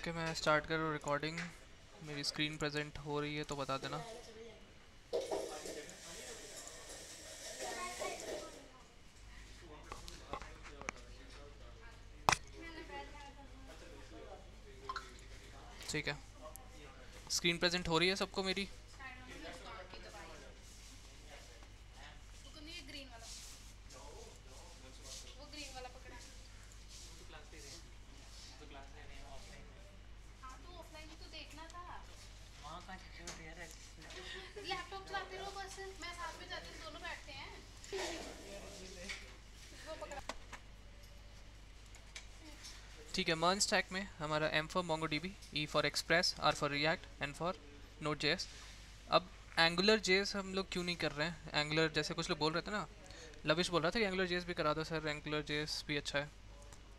Okay, मैं start कर रहा हूँ रिकॉर्डिंग मेरी स्क्रीन प्रेजेंट हो रही है तो बता देना। ठीक है। स्क्रीन प्रेजेंट हो रही है सबको मेरी लैपटॉप चलाते रहो बस मैं साथ में जाती हूँ दोनों बैठते हैं वो पकड़ा मर्न स्टैक में हमारा M for Mongo D B E for Express R for React and for Node JS अब एंगुलर जेएस हम लोग क्यों नहीं कर रहे हैं? एंगुलर जैसे कुछ लोग बोल रहे थे ना, लविश बोल रहा था कि एंगुलर जेएस भी करा दो सर एंगुलर जेएस भी अच्छा है।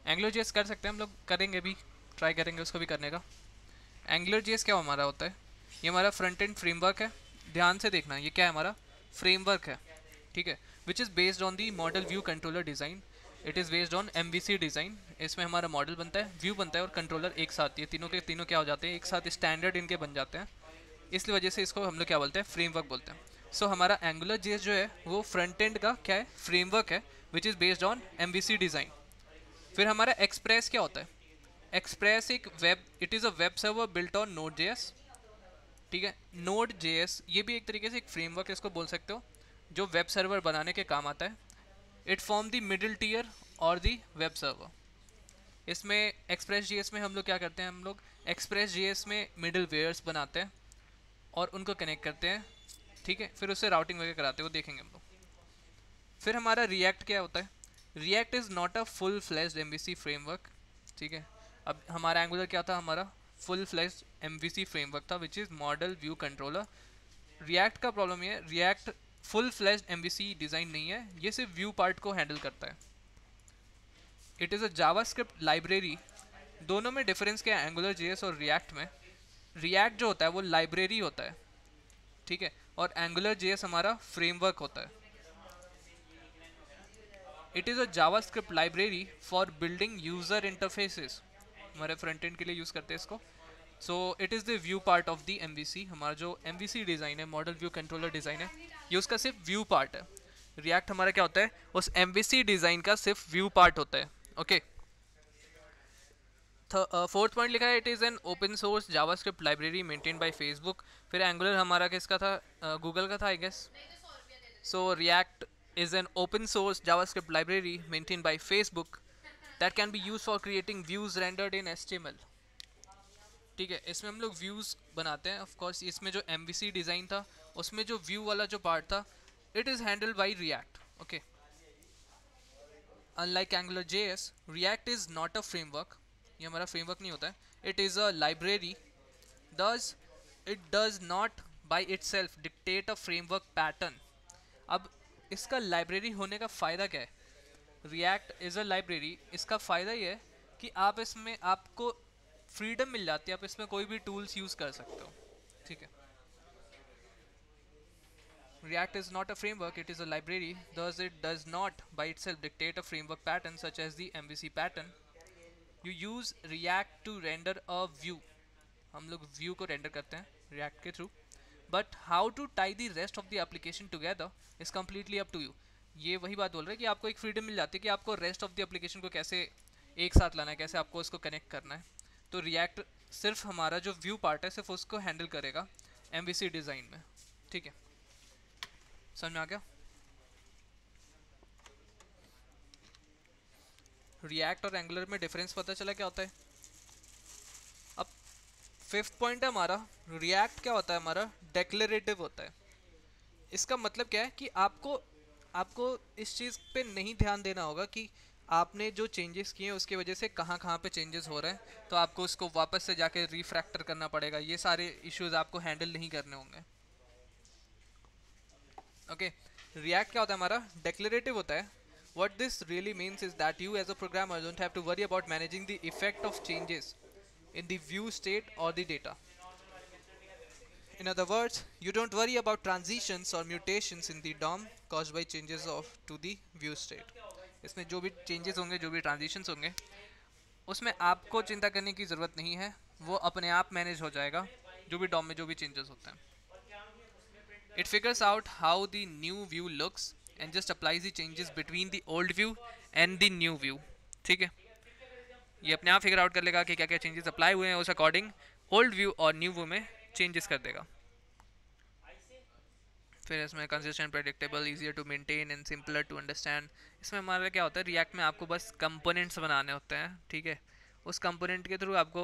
एंगुलर जेएस कर सकते हैं हम लोग, करेंगे भी ट्राई करेंगे उसको भी करने का। एंगुलर जेएस क्या हमारा होता है? ये हमारा फ्रंट एंड फ्रेमवर्क है। ध्यान से देखना, ये क्या है हमारा? फ्रेमवर्क है, ठीक है? Which is based on the model view controller design it is based on M design इसमें हमारा मॉडल बनता है व्यू बनता है और कंट्रोलर एक साथ ये तीनों के तीनों क्या हो जाते हैं एक साथ स्टैंडर्ड इनके बन जाते हैं। इस वजह से इसको हम लोग क्या बोलते हैं फ्रेमवर्क बोलते हैं। सो so, हमारा एंगुलर जेस जो है वो फ्रंट एंड का क्या है फ्रेमवर्क है which is based on M design फिर हमारा एक्सप्रेस क्या होता है? एक्सप्रेस एक web it is a web server built on Node J ठीक है? नोट जे ये भी एक तरीके से एक फ्रेमवर्क इसको बोल सकते हो जो वेब सर्वर बनाने के काम आता है। It form the middle tier और दी वेब सर्वर इसमें एक्सप्रेस जीएस में हम लोग क्या करते हैं? हम लोग एक्सप्रेस जीएस में मिडल वेयर्स बनाते हैं और उनको कनेक्ट करते हैं, ठीक है? फिर उससे राउटिंग वगैरह कराते हैं, वो देखेंगे हम लोग। फिर हमारा रिएक्ट क्या होता है? React is not a full fledged M framework ठीक है? अब हमारा एंगुलर क्या था? हमारा फुल फ्लैश्ड एम फ्रेमवर्क था which is model view controller React का प्रॉब्लम ये React full flash M design नहीं है, ये सिर्फ़ व्यू पार्ट को हैंडल करता है। It is a JavaScript library दोनों में डिफरेंस क्या है एंगुलर जेएस और रिएक्ट में। रिएक्ट जो होता है, वो लाइब्रेरी होता है। ठीक है? और एंगुलर जेएस हमारा फ्रेमवर्क होता है। It is a JavaScript library for building user interfaces हमारे फ्रंट एंड के लिए यूज़ करते हैं इसको। So it is the view part of the M हमारा जो एम डिज़ाइन है मॉडल व्यू कंट्रोलर डिज़ाइन है, ये उसका सिर्फ़ व्यू पार्ट है। रिएक्ट हमारा क्या होता है? उस एम डिज़ाइन का सिर्फ़ व्यू पार्ट होता है। ओके फोर्थ पॉइंट लिखा है it is an open source JavaScript library maintain by Facebook फिर एंगुलर हमारा किसका था? गूगल uh, का था I guess so React is an open source JavaScript library maintained by Facebook that can be used for creating views rendered in HTML. ठीक है इसमें हम लोग व्यूज़ बनाते हैं. ऑफकोर्स इसमें जो एमवीसी डिज़ाइन था उसमें जो व्यू वाला जो पार्ट था it is handle by React okay unlike Angular J S React is not a framework ये हमारा फ्रेमवर्क नहीं होता है। It is a library thus it does not by itself dictate a framework pattern अब, इसका library होने का फ़ायदा क्या है? रिएक्ट इज़ अ लाइब्रेरी इसका फ़ायदा ये है कि आप इसमें आपको फ्रीडम मिल जाती है। आप इसमें कोई भी टूल्स यूज़ कर सकते हो। ठीक है? React is not a framework, it is a library, thus it does not by itself dictate a framework pattern such as the MVC pattern. You use React to render a view. हम लोग view को render करते हैं React के through. But how to tie the rest of the application together is completely up to you ये वही बात बोल रहे हैं कि आपको एक फ्रीडम मिल जाती है कि आपको रेस्ट ऑफ़ द एप्लीकेशन को कैसे एक साथ लाना है कैसे आपको इसको कनेक्ट करना है तो रिएक्ट सिर्फ़ हमारा जो व्यू पार्ट है सिर्फ़ उसको हैंडल करेगा एम डिज़ाइन में ठीक है समझ में आ गया? रिएक्ट और एंगुलर में डिफरेंस पता चला क्या होता है? अब फिफ्थ पॉइंट है हमारा रिएक्ट क्या होता है हमारा? डेक्लेरेटिव होता है। इसका मतलब क्या है कि आपको आपको इस चीज़ पे नहीं ध्यान देना होगा कि आपने जो चेंजेस किए हैं, उसकी वजह से कहाँ कहाँ पे चेंजेस हो रहे हैं। तो आपको उसको वापस से जाके रिफ्रैक्टर करना पड़ेगा। ये सारे इश्यूज़ आपको हैंडल नहीं करने होंगे। ओके रिएक्ट क्या होता है हमारा? डेक्लेटिव होता है। What this really means is that you as a programmer don't have to worry about managing the effect of changes in the view state और the data in other words you don't worry about transitions और mutations in the DOM cause by changes of to the view state इसमें जो भी changes होंगे, जो भी transitions होंगे, उसमें आपको चिंता करने की ज़रूरत नहीं है। वो अपने आप मैनेज हो जाएगा, जो भी डॉम में जो भी चेंजेस होते हैं। It figures out how the new view looks and just applies the changes between the old view and the new view ठीक है? ये अपने आप फिगर आउट कर लेगा कि क्या क्या चेंजेस अप्लाई हुए हैं उस अकॉर्डिंग ओल्ड व्यू और न्यू व्यू में चेंजेस कर देगा। फिर इसमें consistent predictable easier to maintain and simpler to understand इसमें हमारा क्या होता है? रिएक्ट में आपको बस कंपोनेंट्स बनाने होते हैं, ठीक है? उस कंपोनेंट के थ्रू आपको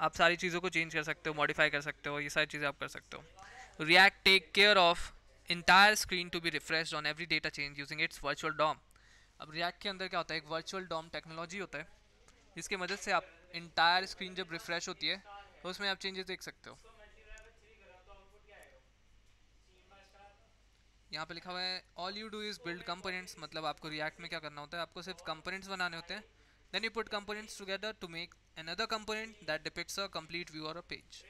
आप सारी चीज़ों को चेंज कर सकते हो मॉडिफाई कर सकते हो, ये सारी चीज़ें आप कर सकते हो। React take care of entire screen to be refresh on every data change using its virtual DOM अब रिएक्ट के अंदर क्या होता है? एक वर्चुअल डॉम टेक्नोलॉजी होता है। जिसकी मदद से आप इंटायर स्क्रीन जब रिफ्रेश होती है तो उसमें आप चेंजेस देख सकते हो। यहाँ पे लिखा हुआ है all you do is build components मतलब आपको रिएक्ट में क्या करना होता है? आपको सिर्फ़ कंपोनेंट्स बनाने होते हैं। Then you put components together to make another component that depicts a complete view और अ पेज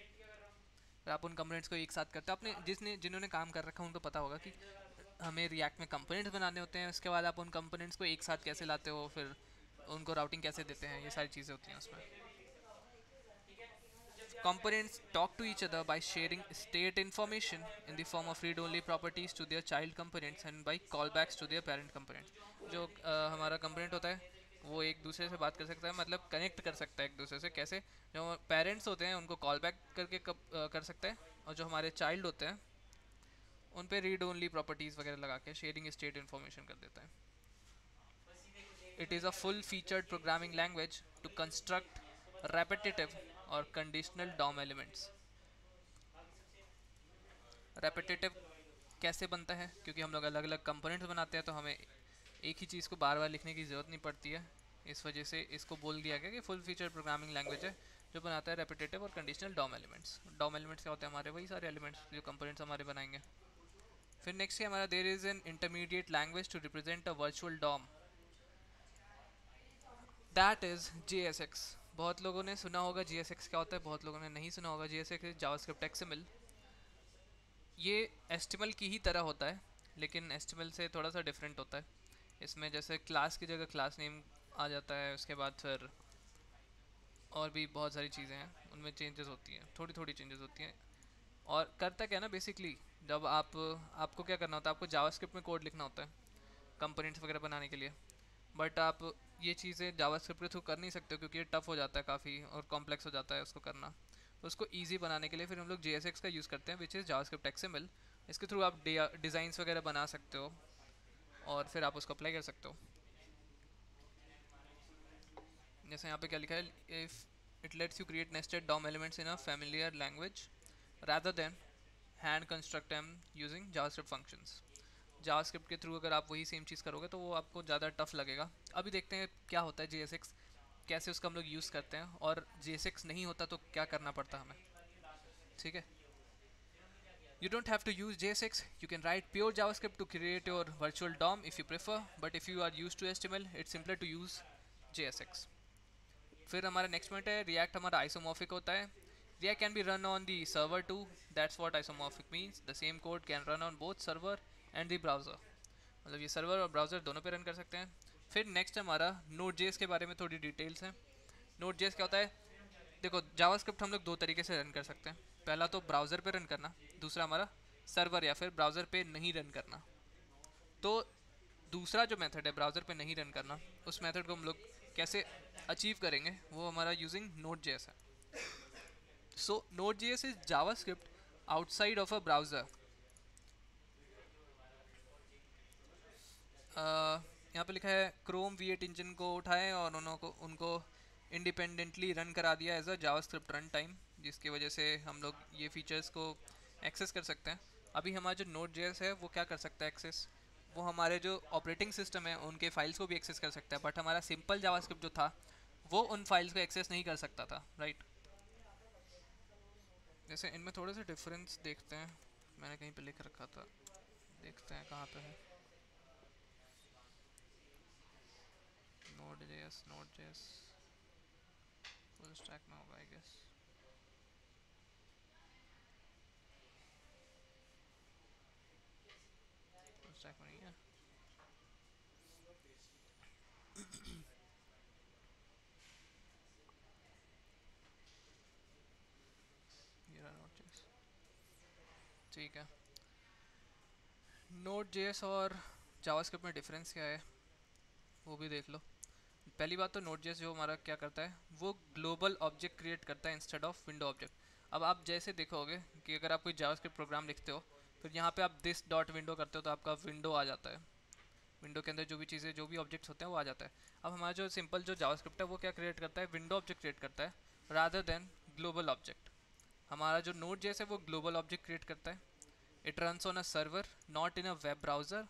आप उन कंपोनेंट्स को एक साथ करते हो अपने जिसने जिन्होंने काम कर रखा है उनको पता होगा कि हमें रिएक्ट में कंपोनेंट्स बनाने होते हैं उसके बाद आप उन कंपोनेंट्स को एक साथ कैसे लाते हो फिर उनको राउटिंग कैसे देते हैं ये सारी चीज़ें होती हैं उसमें। Components talk to each other by sharing state information in the form of read only properties to their child components and by callbacks to their parent components जो uh, हमारा कंपोनेंट होता है वो एक दूसरे से बात कर सकता है मतलब कनेक्ट कर सकता है एक दूसरे से। कैसे? जो पेरेंट्स होते हैं, उनको कॉल बैक करके कब कर सकते हैं? और जो हमारे चाइल्ड होते हैं, उन पर रीड ओनली प्रॉपर्टीज़ वगैरह लगा के शेयरिंग स्टेट इन्फॉर्मेशन कर देता है। It is a full featured programming language to construct repetitive और कंडीशनल डॉम एलिमेंट्स रेपिटेटिव कैसे बनता है? क्योंकि हम लोग अलग अलग कंपोनेंट्स बनाते हैं तो हमें एक ही चीज़ को बार बार लिखने की ज़रूरत नहीं पड़ती है। इस वजह से इसको बोल दिया गया कि फुल फीचर प्रोग्रामिंग लैंग्वेज है, जो बनाता है रेपिटेटिव और conditional DOM elements DOM elements क्या होते हैं हमारे? वही सारे एलिमेंट्स जो कंपोनेंट्स हमारे बनाएँगे। फिर नेक्स्ट है हमारा there is an intermediate language to represent a virtual DOM that is J S X बहुत लोगों ने सुना होगा जी एस एक्स क्या होता है? बहुत लोगों ने नहीं सुना होगा। J S X JavaScript XML ये एस्टिमल की ही तरह होता है, लेकिन एस्टिमल से थोड़ा सा डिफरेंट होता है। इसमें जैसे क्लास की जगह क्लास नेम आ जाता है, उसके बाद फिर और भी बहुत सारी चीज़ें हैं, उनमें चेंजेस होती हैं थोड़ी थोड़ी चेंजेस होती हैं। और करता क्या ना बेसिकली जब आप, आपको क्या करना होता है, आपको जावास्क्रिप्ट में कोड लिखना होता है कंपोनेंट्स वगैरह बनाने के लिए। बट आप ये चीज़ें जावास्क्रिप्ट के थ्रू कर नहीं सकते क्योंकि ये टफ हो जाता है काफ़ी और कॉम्प्लेक्स हो जाता है उसको करना। तो उसको ईजी बनाने के लिए फिर हम लोग JSX का यूज़ करते हैं विच इज़ जावास्क्रिप्ट एक्सएमएल इसके थ्रू आप डिज़ाइंस वगैरह बना सकते हो। और फिर आप उसको अप्लाई कर सकते हो। जैसे यहाँ पे क्या लिखा है if it lets you create nested DOM elements in a familiar language rather than hand construct them using javascript functions JavaScript के थ्रू अगर आप वही सेम चीज़ करोगे तो वो आपको ज़्यादा टफ लगेगा। अभी देखते हैं क्या होता है जे कैसे उसका हम लोग यूज़ करते हैं और जे नहीं होता तो क्या करना पड़ता हमें? ठीक है? You don't have to use JSX. You can write pure JavaScript to create your virtual DOM if you prefer. But if you are used to HTML, it's simpler to use JSX. फिर हमारा next point है React हमारा isomorphic होता है। React can be run on the server too that's what isomorphic means the same code can run on both server and the browser मतलब ये server और browser दोनों पे रन कर सकते हैं। फिर नेक्स्ट हमारा नोट जेस के बारे में थोड़ी डिटेल्स हैं। नोट जेस क्या होता है? देखो, जावास्क्रिप्ट हम लोग दो तरीके से रन कर सकते हैं। पहला तो ब्राउज़र पे रन करना, दूसरा हमारा सर्वर या फिर ब्राउज़र पे नहीं रन करना। तो दूसरा जो मेथड है ब्राउज़र पे नहीं रन करना, उस मेथड को हम लोग कैसे अचीव करेंगे, वो हमारा यूजिंग नोट जे है। So Node J S is JavaScript outside of a browser यहाँ पे लिखा है क्रोम वी एट इंजन को उठाएँ और उनको उनको इंडिपेंडेंटली रन करा दिया as a JavaScript run time जिसकी वजह से हम लोग ये फीचर्स को एक्सेस कर सकते हैं। अभी हमारा जो नोट जे है, वो क्या कर सकता है एक्सेस वो हमारे जो ऑपरेटिंग सिस्टम है, उनके फाइल्स को भी एक्सेस कर सकता है। बट हमारा सिंपल जावास्क्रिप्ट जो था, वो उन फाइल्स को एक्सेस नहीं कर सकता था राइट जैसे इनमें थोड़े से डिफरेंस देखते हैं। मैंने कहीं पे लिख रखा था। देखते हैं कहाँ पे है। Node JS Node Node.js full stack now I guess. Full stack ये रहा नोट जेस ठीक है नोट और जावास्क्रिप्ट में डिफरेंस क्या है? वो भी देख लो। पहली बात तो नोट जेएस जो हमारा क्या करता है, वो ग्लोबल ऑब्जेक्ट क्रिएट करता है इंस्टेड ऑफ़ विंडो ऑब्जेक्ट अब आप जैसे देखोगे कि अगर आप कोई जावास्क्रिप्ट प्रोग्राम लिखते हो फिर यहाँ पे आप दिस डॉट विंडो करते हो तो आपका विंडो आ जाता है। विंडो के अंदर जो भी चीज़ें, जो भी ऑब्जेक्ट्स होते हैं, वो आ जाता है। अब हमारा जो सिंपल जो जावास्क्रिप्ट है, वो क्या क्रिएट करता है? विंडो ऑब्जेक्ट क्रिएट करता है रादर देन ग्लोबल ऑब्जेक्ट हमारा जो नोट जैसे वो ग्लोबल ऑब्जेक्ट क्रिएट करता है। It runs on a server not in a web browser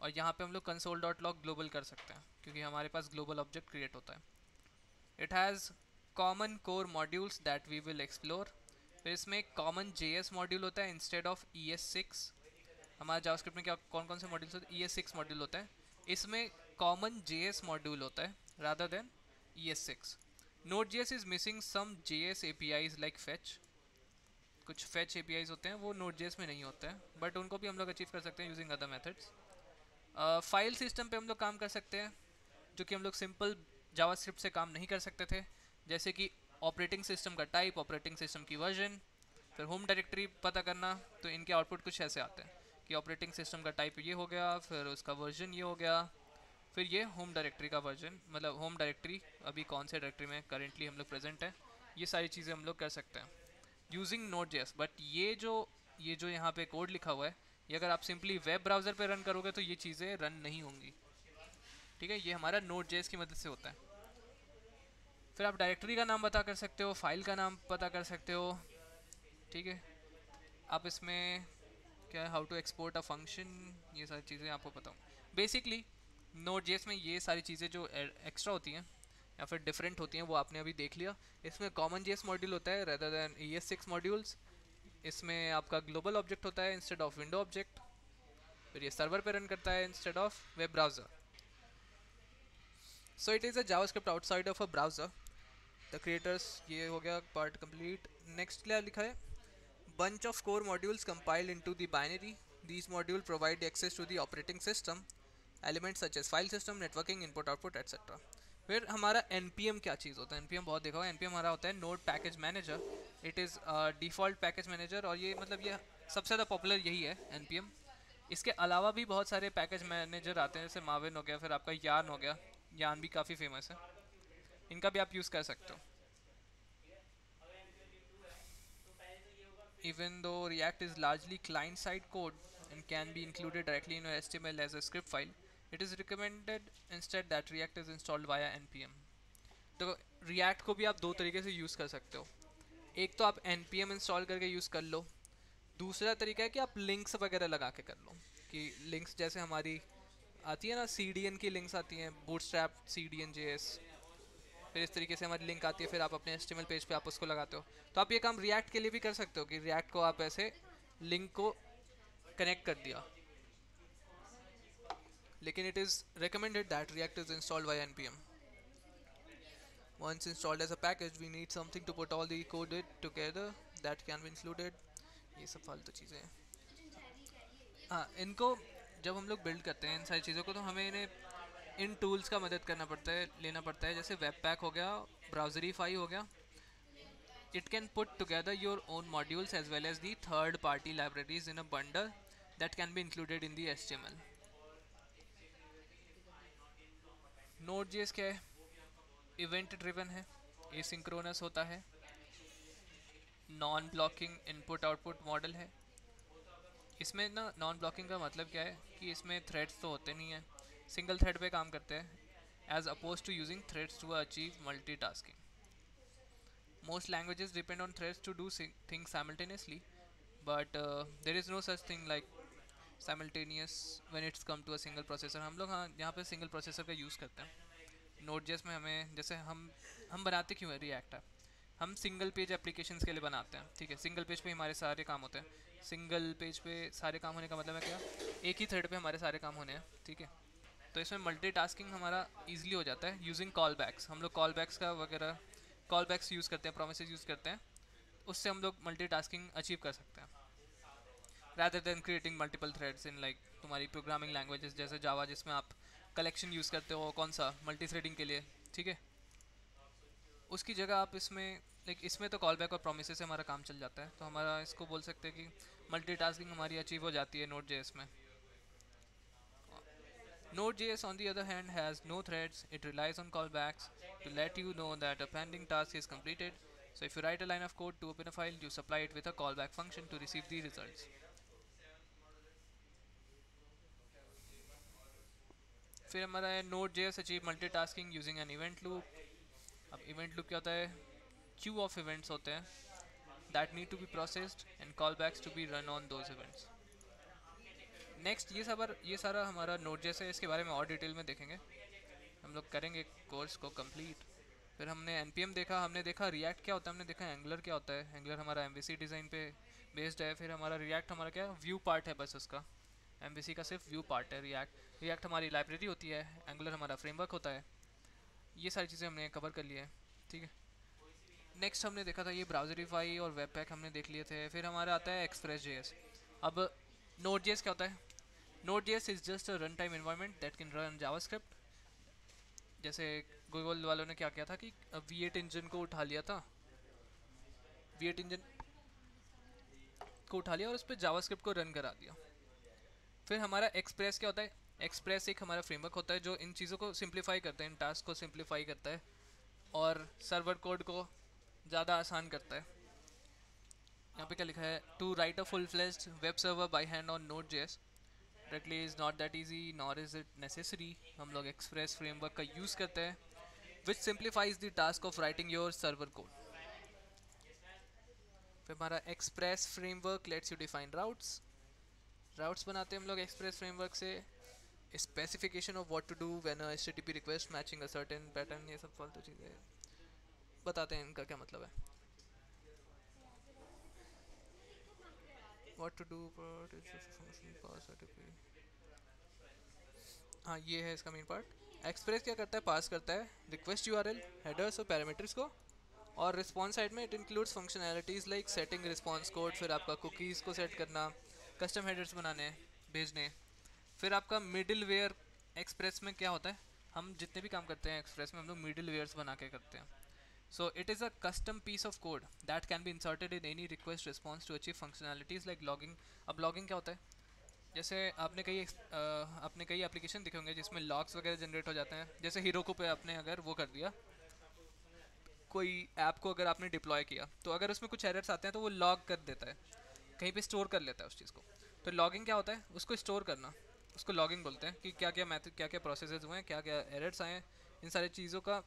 और यहाँ पे हम लोग कंसोल डॉट लॉग ग्लोबल कर सकते हैं। क्योंकि हमारे पास ग्लोबल ऑब्जेक्ट क्रिएट होता है। It has common core modules that we will explore फिर इसमें कॉमन जे एस मॉड्यूल होता है instead of E S six हमारे जावास्क्रिप्ट में क्या कौन कौन से मॉड्यूल्स होते हैं? ई एस सिक्स मॉड्यूल होता है। इसमें कॉमन जे एस मॉड्यूल होता है rather than E S six Node J S is missing some J S A P Is like fetch कुछ फैच ए पी आईज होते हैं, वो नोट जे में नहीं होते हैं। बट उनको भी हम लोग अचीव कर सकते हैं using other methods file system पे हम लोग काम कर सकते हैं। जो कि हम लोग सिंपल जावास्क्रिप्ट से काम नहीं कर सकते थे। जैसे कि ऑपरेटिंग सिस्टम का टाइप, ऑपरेटिंग सिस्टम की वर्जन, फिर होम डायरेक्टरी पता करना तो इनके आउटपुट कुछ ऐसे आते हैं कि ऑपरेटिंग सिस्टम का टाइप ये हो गया, फिर उसका वर्जन ये हो गया, फिर ये होम डायरेक्टरी का वर्जन मतलब होम डायरेक्टरी, अभी कौन से डायरेक्टरी में करेंटली हम लोग प्रेजेंट है, ये सारी चीज़ें हम लोग कर सकते हैं। यूजिंग नोट जेस बट ये जो ये जो यहाँ पे कोड लिखा हुआ है, ये अगर आप सिंपली वेब ब्राउज़र पे रन करोगे तो ये चीज़ें रन नहीं होंगी। ठीक है, ये हमारा नोट जेस की मदद से होता है। फिर आप डायरेक्टरी का नाम पता कर सकते हो फ़ाइल का नाम पता कर सकते हो, ठीक है। आप इसमें क्या how to export a function ये सारी चीज़ें आपको पता हूँ बेसिकली नोट जेस में ये सारी चीज़ें जो एक्स्ट्रा होती हैं, या फिर डिफरेंट होती हैं, वो आपने अभी देख लिया। इसमें कॉमन जेस मॉड्यूल होता है rather than E S six modules इसमें आपका ग्लोबल ऑब्जेक्ट होता है इंस्टेड ऑफ़ विंडो ऑब्जेक्ट फिर ये सर्वर पे रन करता है instead of web browser so it is a JavaScript outside of a browser the creators ये हो गया पार्ट कंप्लीट नेक्स्ट क्या लिखा है? Bunch of core modules compiled into the binary. These modules provide access to the operating system elements such as file system, networking, input, output, etc. फिर हमारा N क्या चीज़ होता है? एन बहुत देखा होगा। एन हमारा होता है Node package manager it is default package manager और ये मतलब ये सबसे ज़्यादा पॉपुलर यही है एन इसके अलावा भी बहुत सारे पैकेज मैनेजर आते हैं जैसे माविन हो गया फिर आपका यान हो गया। यान भी काफ़ी फ़ेमस है। इनका भी आप यूज़ कर सकते हो। Even though React is largely client side code and can be included directly in H T M L as a script file it is recommended instead that React is installed by N P M तो React को भी आप दो तरीके से use कर सकते हो। एक तो आप एन पी एम इंस्टॉल करके यूज़ कर लो। दूसरा तरीका है कि आप लिंक्स वगैरह लगा के कर लो। कि लिंक्स जैसे हमारी आती है ना सीडीएन की लिंक्स आती हैं बूटस्ट्रैप सी डी एन फिर इस तरीके से हमारी लिंक आती है, फिर आप अपने एस पेज पे आप उसको लगाते हो। तो आप ये काम रिएक्ट के लिए भी कर सकते हो कि रिएक्ट को आप ऐसे लिंक को कनेक्ट कर दिया। लेकिन it is recommended that React is installed by NPM once installed as a package, we need something to put all the code it together that can be included ये सब फालतू चीज़ें हैं। हाँ इनको जब हम लोग बिल्ड करते हैं इन सारी चीज़ों को तो हमें इन्हें इन टूल्स का मदद करना पड़ता है, लेना पड़ता है। जैसे वेब पैक हो गया ब्राउजरीफाई हो गया it can put together your own modules as well as the third party libraries in a bundle that can be included in the H T M L Node J क्या है? Event driven है asynchronous होता है non blocking input output model है इसमें ना non blocking का मतलब क्या है कि इसमें थ्रेड्स तो होते नहीं हैं। सिंगल थ्रेड पे काम करते हैं as opposed to using threads to achieve multi tasking most language depend on threads to do thing simultaneously but there is no such thing like simultaneous when it's come to a single processor हम लोग हाँ यहाँ पर single processor का use करते हैं। Note जेस में हमें, जैसे हम हम बनाते क्यों है रिएक्टर है? हम सिंगल पेज एप्लीकेशंस के लिए बनाते हैं, ठीक है? सिंगल पेज पे हमारे सारे काम होते हैं। सिंगल पेज पे सारे काम होने का मतलब है क्या? एक ही थ्रेड पे हमारे सारे काम होने हैं, ठीक है? तो इसमें मल्टीटास्किंग हमारा ईजिली हो जाता है यूजिंग कॉल बैक्स हम लोग कॉल बैक्स का वगैरह कॉल बैक्स यूज़ करते हैं प्रोमिस यूज़ करते हैं। उससे हम लोग मल्टीटास्किंग अचीव कर सकते हैं। Rather than creating multiple threads in like तुम्हारी प्रोग्रामिंग लैंग्वेजेस जैसे जावा जिसमें आप कलेक्शन यूज़ करते हो, कौन सा? मल्टी थ्रेडिंग के लिए, ठीक है? उसकी जगह आप इसमें लाइक इसमें तो कॉल बैक और प्रोमिस से हमारा काम चल जाता है। तो हमारा इसको बोल सकते हैं कि मल्टी टास्किंग हमारी अचीव हो जाती है नोट जे में। Node J S on the other hand has no threads it relies on call backs to let you know that a pending task is completed so if you write a line of code to open a file you supply it with a call back function to receive the result फिर हमारा है Node J S achieve multi tasking using an event loop अब event loop क्या होता है? Queue of events होते हैं। That need to be processed and call backs to be run on those events next ये सब ये सारा हमारा नोट जैसे इसके बारे में और डिटेल में देखेंगे। हम लोग करेंगे कोर्स को कंप्लीट फिर हमने एन देखा, हमने देखा रिएक्ट क्या होता है, हमने देखा एंगलर क्या होता है। एंगलर हमारा एमबीसी डिज़ाइन पे बेस्ड है। फिर हमारा रिएक्ट हमारा क्या व्यू पार्ट है बस उसका। एमबीसी का सिर्फ़ व्यू पार्ट है रिएक्ट रिएक्ट हमारी लाइब्रेरी होती है एंगुलर हमारा फ्रेमवर्क होता है। ये सारी चीज़ें हमने कवर कर लिया है, ठीक है? नेक्स्ट हमने देखा था ये ब्राउजरीफाई और वेब पैक हमने देख लिए थे। फिर हमारा आता है एक्सप्रेस जे अब नोट जे क्या होता है? Node J is just run time environment that can run JavaScript जैसे गूगल वालों ने क्या किया था कि वी एट इंजन को उठा लिया था। वी एट इंजन को उठा लिया और उस पर जावास्क्रिप्ट को रन करा दिया। फिर हमारा एक्सप्रेस क्या होता है? एक्सप्रेस एक हमारा फ्रेमवर्क होता है जो इन चीज़ों को सिंप्लीफाई करता है, इन टास्क को सिंप्लीफाई करता है और सर्वर कोड को ज़्यादा आसान करता है। यहाँ पे क्या लिखा है? To write a full fledged web server by hand on Node JS directly is not that easy nor is it necessary हम लोग एक्सप्रेस फ्रेमवर्क का यूज़ करते हैं which simplifies the task of writing your server code फिर हमारा Express framework lets you define routes routes बनाते हैं हम लोग एक्सप्रेस फ्रेमवर्क से। Specification of what to do when a HTTP request matching a certain pattern ये सब फालतू चीज़ें बताते हैं इनका क्या मतलब है। व्हाट टू डू हाँ ये है इसका मेन पार्ट एक्सप्रेस क्या करता है? पास करता है। रिक्वेस्ट यूआरएल हेडर्स और पैरामीटर्स को। और रिस्पॉन्स साइड में it includes functionalities like setting response code फिर आपका कुकीज़ को सेट करना कस्टम हेडर्स बनाने, भेजने। फिर आपका मिडिल वेयर एक्सप्रेस में क्या होता है? हम जितने भी काम करते हैं एक्सप्रेस में, हम लोग मिडिल वेयर्स बना के करते हैं। So it is a custom piece of code that can be inserted in any request response to achieve functionalities like logging अब लॉगिंग क्या होता है? जैसे आपने कई आपने कई एप्लीकेशन दिखे होंगे जिसमें लॉग्स वगैरह जनरेट हो जाते हैं। जैसे हीरो को पे आपने अगर वो कर दिया, कोई ऐप को अगर आपने डिप्लॉय किया तो अगर उसमें कुछ एरर्स आते हैं तो वो लॉग कर देता है। कहीं पे स्टोर कर लेता है उस चीज़ को। तो लॉगिंग क्या होता है? उसको स्टोर करना। उसको लॉगिंग बोलते हैं कि क्या क्या मैथ क्या क्या प्रोसेस हुए हैं क्या क्या एरर्स आए हैं। इन सारी चीज़ों का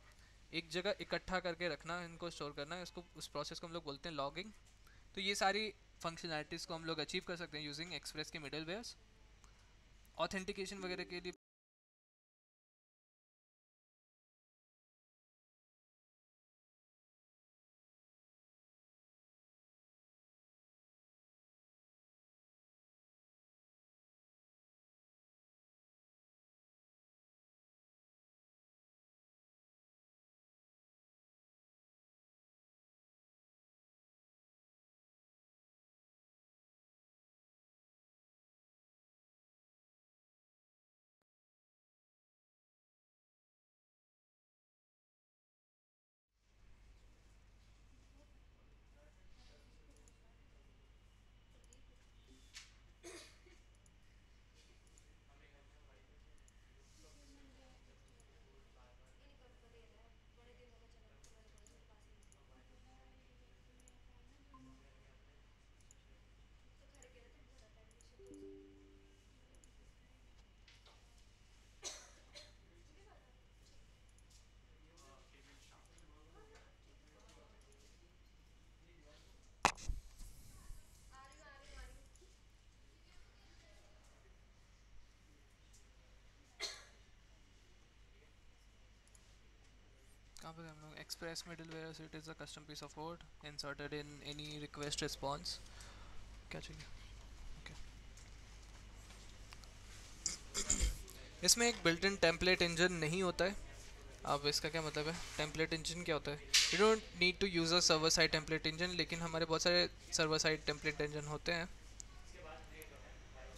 एक जगह इकट्ठा करके रखना, इनको स्टोर करना है उसको उस प्रोसेस को हम लोग बोलते हैं लॉगिंग तो ये सारी फंक्शनैलिटीज़ को हम लोग अचीव कर सकते हैं यूजिंग एक्सप्रेस के मिडल वेयर्स ऑथेंटिकेशन वगैरह के लिए पे हम लोग Express middleware so it is a custom piece of code inserted in any request response चाहिए ओके इसमें एक बिल्ट इन टेम्पलेट इंजन नहीं होता है अब इसका क्या मतलब है टेम्पलेट इंजन क्या होता है you don't need to use a server side template engine लेकिन हमारे बहुत सारे सर्वर साइड टेम्पलेट इंजन होते हैं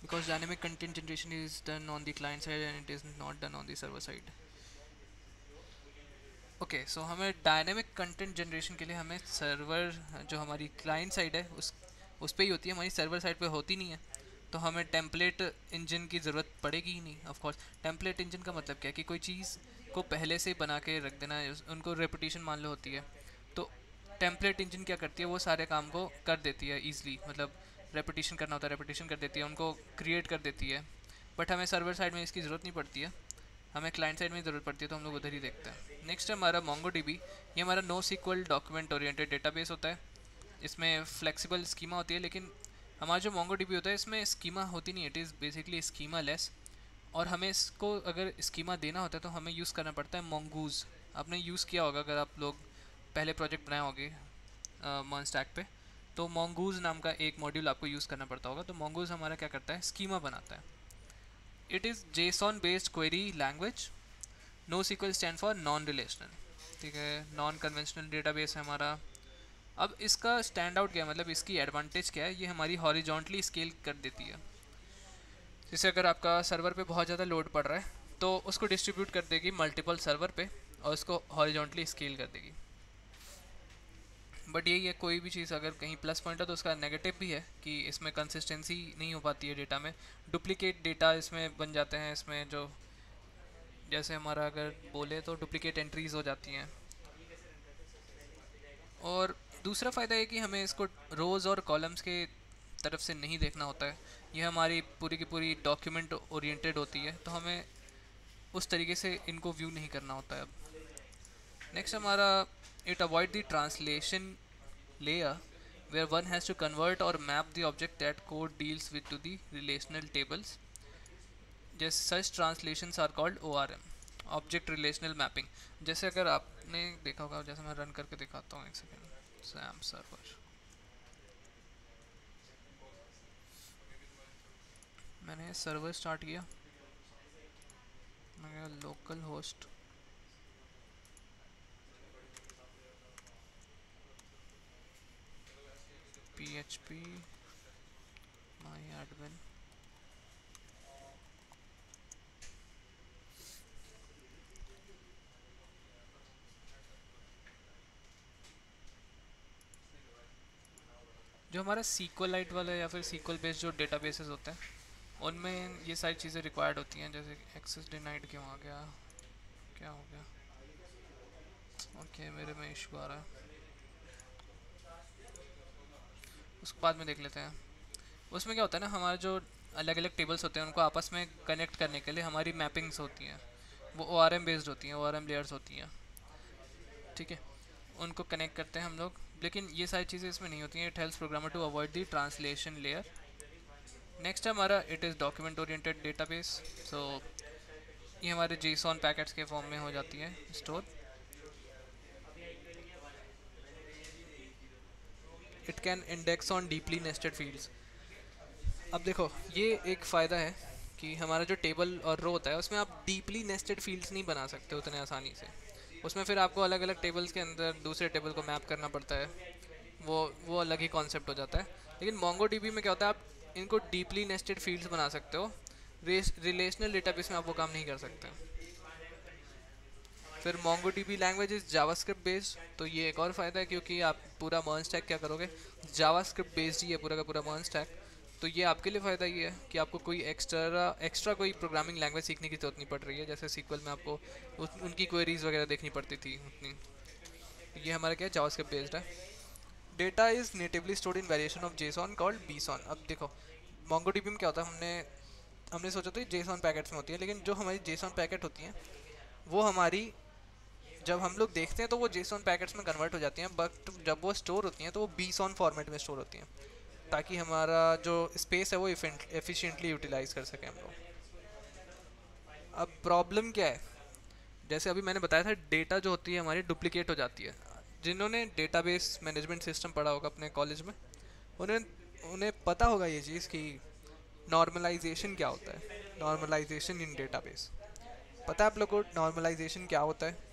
because dynamic content generation is done on the client side and it is not done on the server side okay okay, so so हमें dynamic content generation के लिए हमें सर्वर जो हमारी client side है उस उस पर ही होती है। हमारी सर्वर साइड पे होती नहीं है। तो हमें टेम्पलेट इंजन की ज़रूरत पड़ेगी ही नहीं ऑफ़ कोर्स टेम्पलेट इंजन का मतलब क्या है कि कोई चीज़ को पहले से बना के रख देना है उनको रेपुटेशन मान लो होती है। तो टेम्पलेट इंजन क्या करती है? वो सारे काम को कर देती है ईजिली मतलब रेपुटेशन करना होता है रेपुटेशन कर देती है उनको क्रिएट कर देती है। बट हमें सर्वर साइड में इसकी ज़रूरत नहीं पड़ती है। हमें क्लाइंट साइड में ज़रूरत पड़ती है तो हम लोग उधर ही देखते हैं। नेक्स्ट है हमारा मोंगो डी ये हमारा no SQL document oriented database होता है। इसमें फ्लेक्सिबल स्कीमा होती है, लेकिन हमारा जो मोंगो डी होता है, इसमें स्कीमा होती नहीं it is basically schema less और हमें इसको अगर स्कीमा देना होता है तो हमें यूज़ करना पड़ता है मोंगूज़ आपने यूज़ किया होगा अगर आप लोग पहले प्रोजेक्ट बनाए होंगे मॉन स्टैक पे। तो मोंगूज़ नाम का एक मॉड्यूल आपको यूज़ करना पड़ता होगा। तो मोंगूज़ हमारा क्या करता है? स्कीमा बनाता है। It is JSON based query language no SQL stand for non relational ठीक है? नॉन कन्वेंशनल डेटाबेस है हमारा। अब इसका स्टैंड आउट क्या है? मतलब इसकी एडवांटेज क्या है? ये हमारी हॉरिजॉन्टली स्केल कर देती है। जैसे अगर आपका सर्वर पे बहुत ज़्यादा लोड पड़ रहा है तो उसको डिस्ट्रीब्यूट कर देगी मल्टीपल सर्वर पे और उसको हॉरिजॉन्टली स्केल कर देगी। बट यही है, कोई भी चीज़ अगर कहीं प्लस पॉइंट है तो उसका नेगेटिव भी है कि इसमें कंसिस्टेंसी नहीं हो पाती है डेटा में। डुप्लीकेट डेटा इसमें बन जाते हैं, इसमें जो जैसे हमारा अगर बोले तो डुप्लीकेट एंट्रीज हो जाती हैं। और दूसरा फ़ायदा है कि हमें इसको रोज़ और कॉलम्स के तरफ़ से नहीं देखना होता है। यह हमारी पूरी की पूरी डॉक्यूमेंट ओरिएंटेड होती है तो हमें उस तरीके से इनको व्यू नहीं करना होता है अब। नेक्स्ट हमारा it avoid the translation layer where one has to convert or map the object that code deals with to the relational tables just such translations are called ORM object relational mapping जैसे अगर आपने देखा होगा जैसे मैं run करके दिखाता हूँ एक सेकेंड सैम सर्वर मैंने सर्वर स्टार्ट किया मैं local host php my admin. जो हमारा सीक्वलाइट वाला या फिर सीक्वल बेस्ड जो डेटाबेसेस होते हैं उनमें ये सारी चीज़ें रिक्वायर्ड होती हैं जैसे एक्सेस डिनाइड क्यों आ गया क्या हो गया? ओके okay, मेरे में इशू आ रहा है। उसके बाद में देख लेते हैं। उसमें क्या होता है ना, हमारे जो अलग अलग टेबल्स होते हैं, उनको आपस में कनेक्ट करने के लिए हमारी मैपिंग्स होती हैं। वो ओ आर एम बेस्ड होती हैं ओ आर एम लेयर्स होती हैं। ठीक है? उनको कनेक्ट करते हैं हम लोग। लेकिन ये सारी चीज़ें इसमें नहीं होती हैं। It helps programmer to avoid the translation layer next है हमारा it is document oriented database so ये हमारे जेसॉन पैकेट्स के फॉर्म में हो जाती है store it can index on deeply nested fields अब देखो, ये एक फ़ायदा है कि हमारा जो टेबल और रो होता है, उसमें आप डीपली नेस्टेड फील्ड्स नहीं बना सकते उतने आसानी से। उसमें फिर आपको अलग अलग टेबल्स के अंदर दूसरे टेबल को मैप करना पड़ता है। वो वो अलग ही कॉन्सेप्ट हो जाता है। लेकिन मोंगो में क्या होता है, आप इनको डीपली नेस्टेड फील्ड्स बना सकते हो। रिलेशनल डेटाबेस में आप वो काम नहीं कर सकते। फिर Mongo language is JavaScript based तो ये एक और फ़ायदा है क्योंकि आप पूरा मर्न स्टैक क्या करोगे? जावास्क्रिप्ट बेस्ड ही है पूरा का पूरा मर्न स्टैक तो ये आपके लिए फ़ायदा ये है कि आपको कोई एक्स्ट्रा एक्स्ट्रा कोई प्रोग्रामिंग लैंग्वेज सीखने की ज़रूरत नहीं पड़ रही है। जैसे सीक्वल में आपको उनकी क्वेरीज वगैरह देखनी पड़ती थी उतनी। ये हमारा क्या है? जावास्क्रिप्ट बेस्ड है। Data is natively stored in variation of JSON called BSON अब देखो मोंगो में क्या होता है? हमने हमने सोचा था जेसॉन पैकेट्स में होती है, लेकिन जो हमारी जेसॉन पैकेट होती हैं, वो हमारी जब हम लोग देखते हैं तो वो जेसॉन पैकेट्स में कन्वर्ट हो जाती हैं बट जब वो स्टोर होती हैं तो वो बीसॉन फॉर्मेट में स्टोर होती हैं, ताकि हमारा जो स्पेस है वो एफिशिएंटली यूटिलाइज कर सकें हम लोग। अब प्रॉब्लम क्या है? जैसे अभी मैंने बताया था डेटा जो होती है हमारी डुप्लीकेट हो जाती है। जिन्होंने डेटाबेस मैनेजमेंट सिस्टम पढ़ा होगा अपने कॉलेज में, उन्हें उन्हें पता होगा ये चीज़ कि नॉर्मलाइजेशन क्या होता है नॉर्मलाइजेशन इन डेटाबेस पता है आप लोग को नॉर्मलाइजेशन क्या होता है?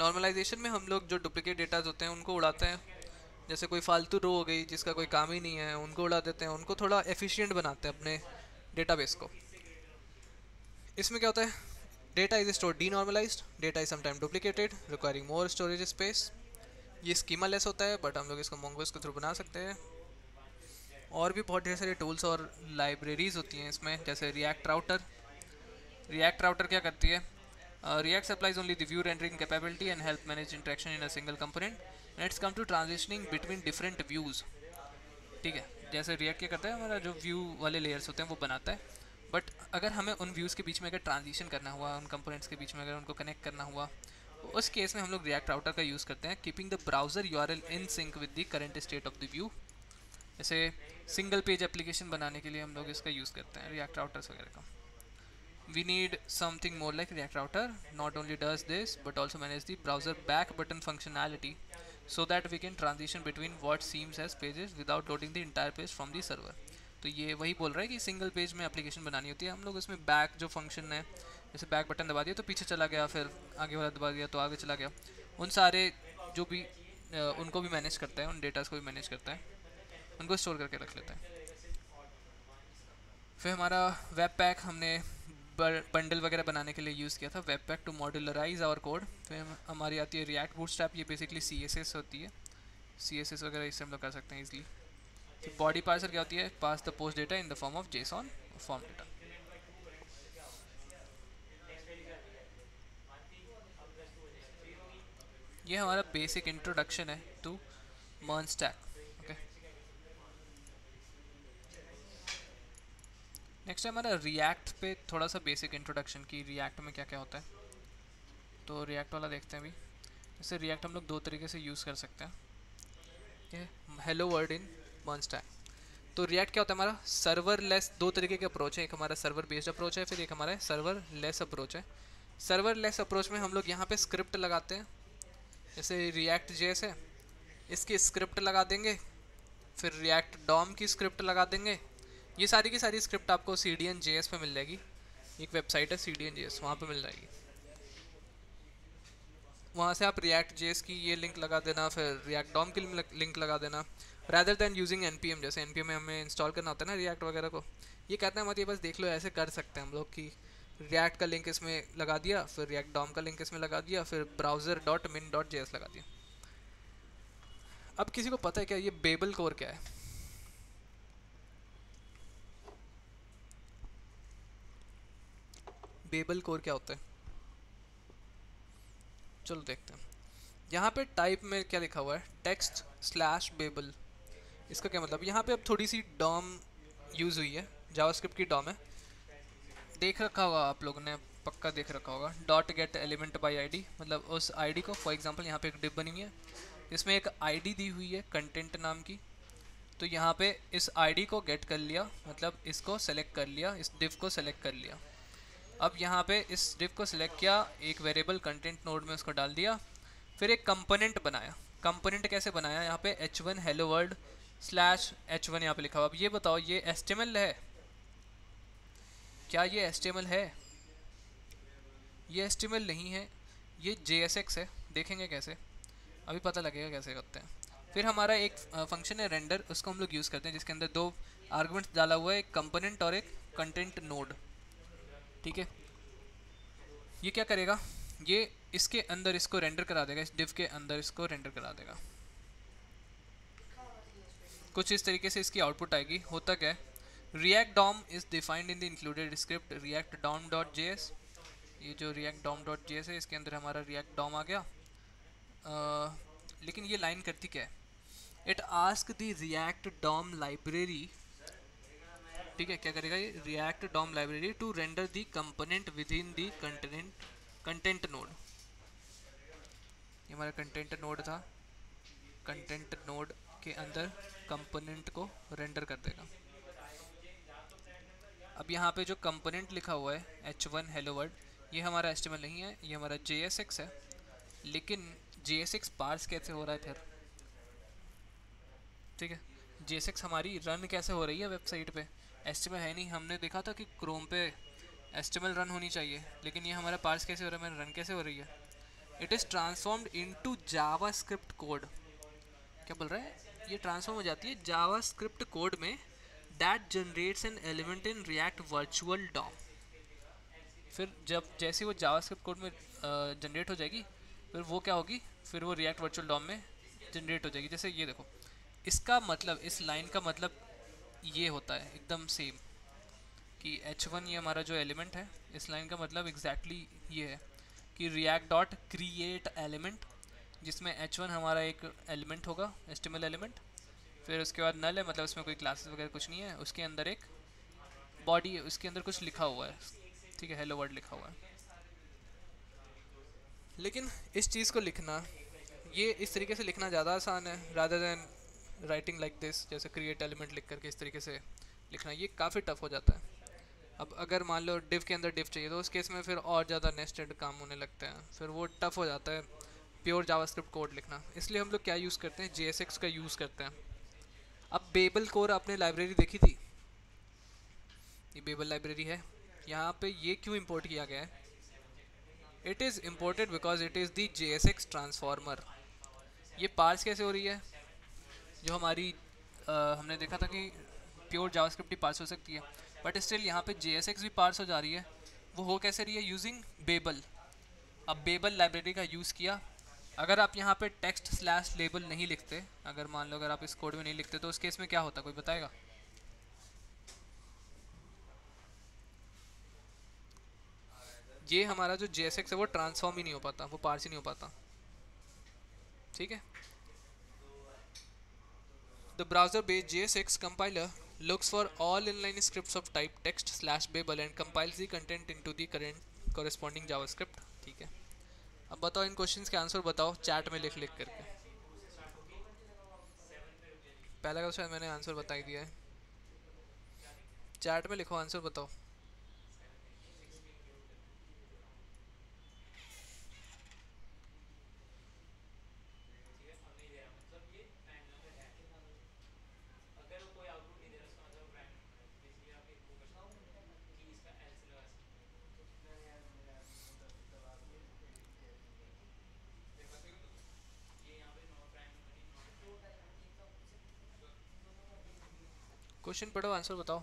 नॉर्मलाइजेशन में हम लोग जो डुप्लीकेट डेटाज होते हैं, उनको उड़ाते हैं। जैसे कोई फालतू रो हो गई, जिसका कोई काम ही नहीं है, उनको उड़ा देते हैं। उनको थोड़ा एफिशिएंट बनाते हैं अपने डेटाबेस को। इसमें क्या होता है? डेटा इज़ is डी denormalized data is sometimes duplicated requiring more storage space ये स्कीमा लेस होता है बट हम लोग इसको मोंगोस के थ्रू बना सकते हैं। और भी बहुत ढेर सारे टूल्स और लाइब्रेरीज होती हैं इसमें, जैसे रिएक्ट राउटर रिएक्ट राउटर क्या करती है? React supplies only the view rendering capability and help manage interaction in a single component and it's come to transitioning between different views ठीक है? जैसे रिएक्ट क्या करता है? हमारा जो व्यू वाले लेयर्स होते हैं, वो बनाता है। बट अगर हमें उन व्यूज़ के बीच में अगर ट्रांजिशन करना हुआ, उन कंपोनेंट्स के बीच में अगर उनको कनेक्ट करना हुआ, उस केस में हम लोग रिएक्ट राउटर का यूज़ करते हैं keeping the browser you in sync with the current state of the view जैसे सिंगल पेज एप्लीकेशन बनाने के लिए हम लोग इसका यूज़ करते हैं रिएक्ट राउटर्स वगैरह का। We need something more like react router not only does this but also manage the browser back button functionality so that we can transition between what seems as pages without loading the entire page from the server तो ये वही बोल रहा है कि single page में application बनानी होती है हम लोग उसमें बैक जो फ़ंक्शन है जैसे बैक बटन दबा दिया तो पीछे चला गया फिर आगे वाला दबा दिया तो आगे चला गया उन सारे जो भी उनको भी मैनेज करता है उन डेटास को भी मैनेज करता है उनको स्टोर करके रख लेता है फिर हमारा वेब पैक हमने बंडल वगैरह बनाने के लिए यूज़ किया था web pack to modularise our code फिर हमारी आती है रिएक्ट बूटस्ट्रैप ये बेसिकली सी एस एस होती है। सी एस एस वगैरह इससे हम लोग कर सकते हैं इजीली फिर बॉडी पार्सर क्या होती है? Pass the post data in the form of JSON form data ये हमारा बेसिक इंट्रोडक्शन है to MERN stack okay next है हमारा रिएक्ट पे थोड़ा सा बेसिक इंट्रोडक्शन की रिएक्ट में क्या क्या होता है। तो रिएक्ट वाला देखते हैं अभी। जैसे रिएक्ट हम लोग दो तरीके से यूज़ कर सकते हैं। Hello word in one stack तो रिएक्ट क्या होता है हमारा? सर्वर लेस दो तरीके के अप्रोच है। एक हमारा सर्वर बेस्ड अप्रोच है, फिर एक हमारा सर्वर लेस अप्रोच है। सर्वर लेस अप्रोच में हम लोग यहाँ पे स्क्रिप्ट लगाते हैं। जैसे रिएक्ट जेस है, इसकी स्क्रिप्ट लगा देंगे, फिर रिएक्ट डॉम की स्क्रिप्ट लगा देंगे ये सारी की सारी स्क्रिप्ट आपको C D N J S पे मिल जाएगी। एक वेबसाइट है C D N J S वहाँ पर मिल जाएगी। वहाँ से आप रिएक्ट जेएस की ये लिंक लगा देना, फिर रिएक्ट डॉम की लिंक लगा देना। रैदर दैन यूजिंग एनपीएम जैसे एनपीएम में हमें इंस्टॉल करना होता है ना रिएक्ट वगैरह को, ये कहते हैं मतलब बस देख लो, ऐसे कर सकते हैं हम लोग कि रिएक्ट का लिंक इसमें लगा दिया, फिर रिएक्ट डॉम का लिंक इसमें लगा दिया, फिर browser dot min dot JS लगा दिया। अब किसी को पता है क्या ये बेबल कोर क्या है? बेबल कोर क्या होता है? चलो देखते हैं। यहाँ पे टाइप में क्या लिखा हुआ है? टेक्स्ट स्लैश बेबल इसका क्या मतलब? यहाँ पे अब थोड़ी सी डॉम यूज़ हुई है। जावास्क्रिप्ट की डॉम है। देख रखा होगा आप लोगों ने, पक्का देख रखा होगा। Dot get element by ID मतलब उस आईडी को फॉर एग्ज़ाम्पल यहाँ पे एक डिप बनी हुई है। इसमें एक आईडी दी हुई है कंटेंट नाम की। तो यहाँ पे इस आईडी को गेट कर लिया मतलब इसको सेलेक्ट कर लिया, इस डिव को सेलेक्ट कर लिया। अब यहाँ पे इस डिव को सिलेक्ट किया, एक वेरिएबल कंटेंट नोड में उसको डाल दिया, फिर एक कंपोनेंट बनाया। कंपोनेंट कैसे बनाया? यहाँ पे H one hello world slash H one यहाँ पे लिखा हुआ। अब ये बताओ, ये एस है? क्या ये एस है? ये एस नहीं है, ये JSX है। देखेंगे कैसे। अभी पता लगेगा कैसे करते हैं। फिर हमारा एक फ़ंक्शन है रेंडर उसको हम लोग यूज़ करते हैं, जिसके अंदर दो आर्गुमेंट्स डाला हुआ है, एक कंपोनेंट और एक कंटेंट नोड ठीक है? ये क्या करेगा? ये इसके अंदर इसको रेंडर करा देगा इस डिव के अंदर इसको रेंडर करा देगा। कुछ इस तरीके से इसकी आउटपुट आएगी। होता क्या है? React DOM is defined in the included script React DOM dot J S ये जो React DOM dot J S है इसके अंदर हमारा रिएक्ट डॉम आ गया। आ, लेकिन ये लाइन करती क्या है? It ask the React DOM library ठीक है, क्या करेगा ये? React DOM library to render the component within the content content node ये हमारा कंटेंट नोड था। कंटेंट नोड के अंदर कंपोनेंट को रेंडर कर देगा। अब यहाँ पे जो कंपोनेंट लिखा हुआ है एच वन हेलो वर्ड ये हमारा एस्टिमल नहीं है, ये हमारा जे एस एक्स है। लेकिन जे एस एक्स पार्स कैसे हो रहा है फिर? ठीक है जे एस एक्स हमारी रन कैसे हो रही है वेबसाइट पे? एस्टिमल है नहीं। हमने देखा था कि क्रोम पे एस्टिमल रन होनी चाहिए, लेकिन ये हमारा पार्स कैसे हो रहा है मेरा रन कैसे हो रही है? It is transformed into JavaScript code क्या बोल रहा है? ये ट्रांसफॉर्म हो जाती है जावा स्क्रिप्ट कोड में that generates an element in React virtual DOM फिर जब जैसे वो जावास्क्रिप्ट कोड में जनरेट हो जाएगी, फिर वो क्या होगी? फिर वो रिएक्ट वर्चुअल डॉम में जनरेट हो जाएगी। जैसे ये देखो, इसका मतलब इस लाइन का मतलब ये होता है, एकदम सेम कि h1 ये हमारा जो एलिमेंट है, इस लाइन का मतलब एग्जैक्टली exactly ये है, कि रिएक्ट डॉट क्रिएट एलिमेंट जिसमें h1 हमारा एक एलिमेंट होगा एस्टिमल एलिमेंट फिर उसके बाद नल है मतलब उसमें कोई क्लासेस वगैरह कुछ नहीं है, उसके अंदर एक बॉडी है, उसके अंदर कुछ लिखा हुआ है, ठीक है हेलो वर्ड लिखा हुआ है। लेकिन इस चीज़ को लिखना, ये इस तरीके से लिखना ज़्यादा आसान है rather than writing like this जैसे क्रिएट एलिमेंट लिख करके इस तरीके से लिखना, ये काफ़ी टफ हो जाता है। अब अगर मान लो डिव के अंदर डिव चाहिए तो उस केस में फिर और ज़्यादा नेस्टेड काम होने लगते हैं। फिर वो टफ हो जाता है प्योर जावास्क्रिप्ट कोड लिखना। इसलिए हम लोग क्या यूज़ करते हैं? जेएसएक्स का यूज़ करते हैं। अब बेबल कोर आपने लाइब्रेरी देखी थी? ये बेबल लाइब्रेरी है। यहाँ पे ये क्यों इंपोर्ट किया गया है? It is imported because it is the J S X transformer ये पार्स कैसे हो रही है? जो हमारी आ, हमने देखा था कि प्योर जावास्क्रिप्ट ही पार्स हो सकती है। बट स्टिल यहाँ पे जे भी पार्स हो जा रही है। वो हो कैसे रही है? यूजिंग बेबल अब बेबल लाइब्रेरी का यूज़ किया। अगर आप यहाँ पे टेक्स्ट स्लैश लेबल नहीं लिखते अगर मान लो अगर आप इस कोड में नहीं लिखते तो उस केस में क्या होता कोई बताएगा? ये हमारा जो जेएसएक्स है वो ट्रांसफॉर्म ही नहीं हो पाता वो पार्स ही नहीं हो पाता। ठीक है? The browser-based JSX compiler looks for all inline scripts of type text slash babel and compiles the content into the current corresponding javascript ठीक है अब बताओ इन क्वेश्चंस के आंसर बताओ चैट में लिख लिख करके पहला का तो शायद मैंने आंसर बता ही दिया है चैट में लिखो आंसर बताओ क्वेश्चन पढ़ो आंसर बताओ।